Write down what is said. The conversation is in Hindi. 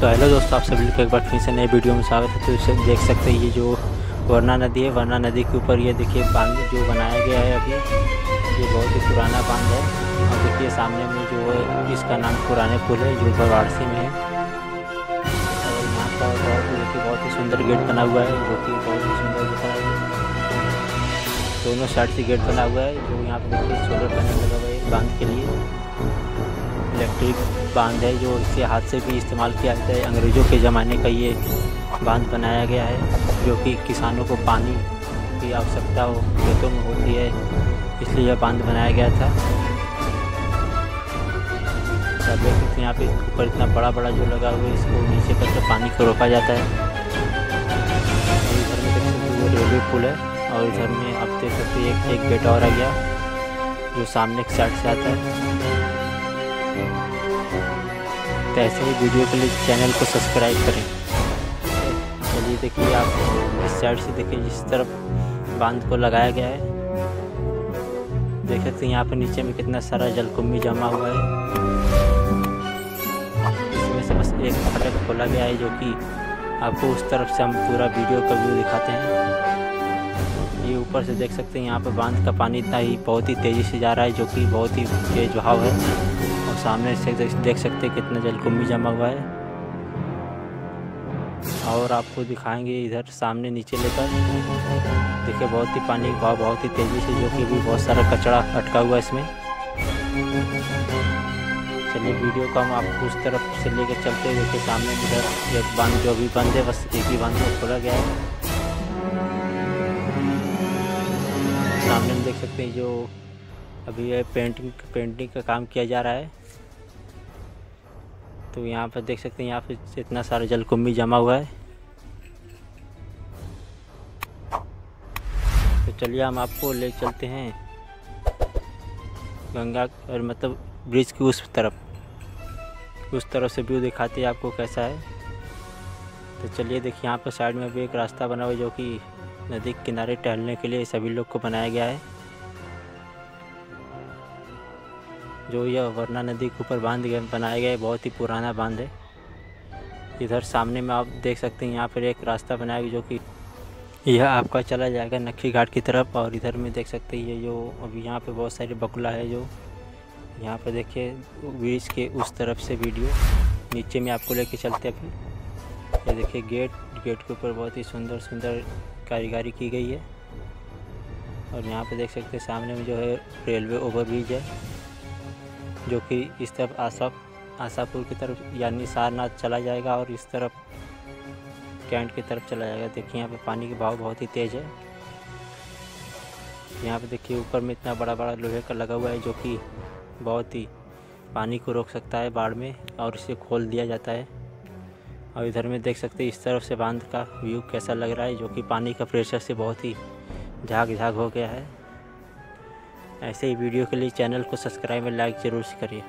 तो हेलो दोस्तों, आप सभी को एक बार फिर से नए वीडियो में स्वागत है। तो इसे देख सकते हैं ये जो वरना नदी है, वरना नदी के ऊपर ये देखिए बाँध जो बनाया गया है अभी, ये बहुत ही पुराना बाँध है। और देखिए सामने में जो है, इसका नाम पुराने पुल है, जो वाराणसी में है। और यहाँ पर बहुत देखिए बहुत ही सुंदर गेट बना हुआ है, जो कि बहुत ही सुंदर दिख है। दोनों साइड से गेट बना हुआ है, जो यहाँ पर देखिए सोलर पैनल लगा हुआ है बाँध के लिए। इलेक्ट्रिक बाँध है, जो इसे हाथ से भी इस्तेमाल किया जाता है। अंग्रेज़ों के ज़माने का ये बाँध बनाया गया है, जो कि किसानों को पानी की आवश्यकता हो, खेतों में होती है, इसलिए यह बाँध बनाया गया था। यहाँ पे ऊपर इतना बड़ा बड़ा जो लगा हुआ है, इसको नीचे करके पानी को रोका जाता है। इधर में रेलवे पुल है, और इधर में आप देख सकते एक एक गेट और आ गया, जो सामने की साइड से आता है। तो ऐसे ही वीडियो के लिए चैनल को सब्सक्राइब करें। चलिए देखिए आप इस साइड से देखिए, जिस तरफ़ बाँध को लगाया गया है। देख सकते हैं यहाँ पर नीचे में कितना सारा जलकुंभी जमा हुआ है। इसमें से बस एक फाटक खोला गया है, जो कि आपको उस तरफ़ से हम पूरा वीडियो का व्यू दिखाते हैं। ये ऊपर से देख सकते हैं, यहाँ पर बाँध का पानी इतना ही बहुत ही तेज़ी से जा रहा है, जो कि बहुत ही तेज बहाव है। और सामने से देख सकते हैं कितना जलकुंभी जमा हुआ है। और आपको दिखाएँगे इधर सामने नीचे लेकर। देखिए, बहुत ही पानी का बहुत ही तेज़ी से, जो कि भी बहुत सारा कचरा अटका हुआ है इसमें। चलिए, वीडियो को हम आपको उस तरफ़ से लेकर चलते हैं देखिए, सामने इधर एक बाँध, जो अभी बंद है, बस एक ही बाँध को खोला गया है। सामने में देख सकते हैं, जो अभी ये पेंटिंग पेंटिंग का काम किया जा रहा है। तो यहाँ पर देख सकते हैं, यहाँ पे इतना सारा जलकुंभी जमा हुआ है। तो चलिए हम आपको ले चलते हैं गंगा, और मतलब ब्रिज की उस तरफ़। उस तरफ़ से व्यू दिखाते हैं आपको कैसा है। तो चलिए देखिए, यहाँ पर साइड में भी एक रास्ता बना हुआ है जो कि नदी के किनारे टहलने के लिए सभी लोग को बनाया गया है। जो यह वरना नदी के ऊपर बाँध बनाया गया है बहुत ही पुराना बाँध है। इधर सामने में आप देख सकते हैं, यहाँ पर एक रास्ता बनाया गया जो कि यह आपका चला जाएगा नक्खी घाट की तरफ़, और इधर में देख सकते हैं ये जो अभी यहाँ पे बहुत सारे बकुला है जो, यहाँ पर देखिए, ब्रिज के उस तरफ़ से वीडियो, नीचे में आपको लेके चलते हैं अभी ये देखिए, गेट गेट के ऊपर बहुत ही सुंदर सुंदर कारीगरी की गई है। और यहाँ पे देख सकते हैं, सामने में जो है रेलवे ओवर ब्रिज है। जो कि इस तरफ़ आशा, आशापुर की तरफ़, यानी सारनाथ चला जाएगा और इस तरफ़ कैंट की तरफ़ चला जाएगा। देखिए, यहाँ पे पानी का भाव बहुत ही तेज़ है। यहाँ पे देखिए, ऊपर में इतना बड़ा बड़ा लोहे का लगा हुआ है जो कि बहुत ही पानी को रोक सकता है बाढ़ में और इसे खोल दिया जाता है। और इधर में देख सकते हैं, इस तरफ़ से बाँध का व्यू कैसा लग रहा है, जो कि पानी का प्रेशर से बहुत ही झाग झाग हो गया है। ऐसे ही वीडियो के लिए चैनल को सब्सक्राइब और लाइक ज़रूर से करिए।